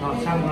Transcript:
rồi xong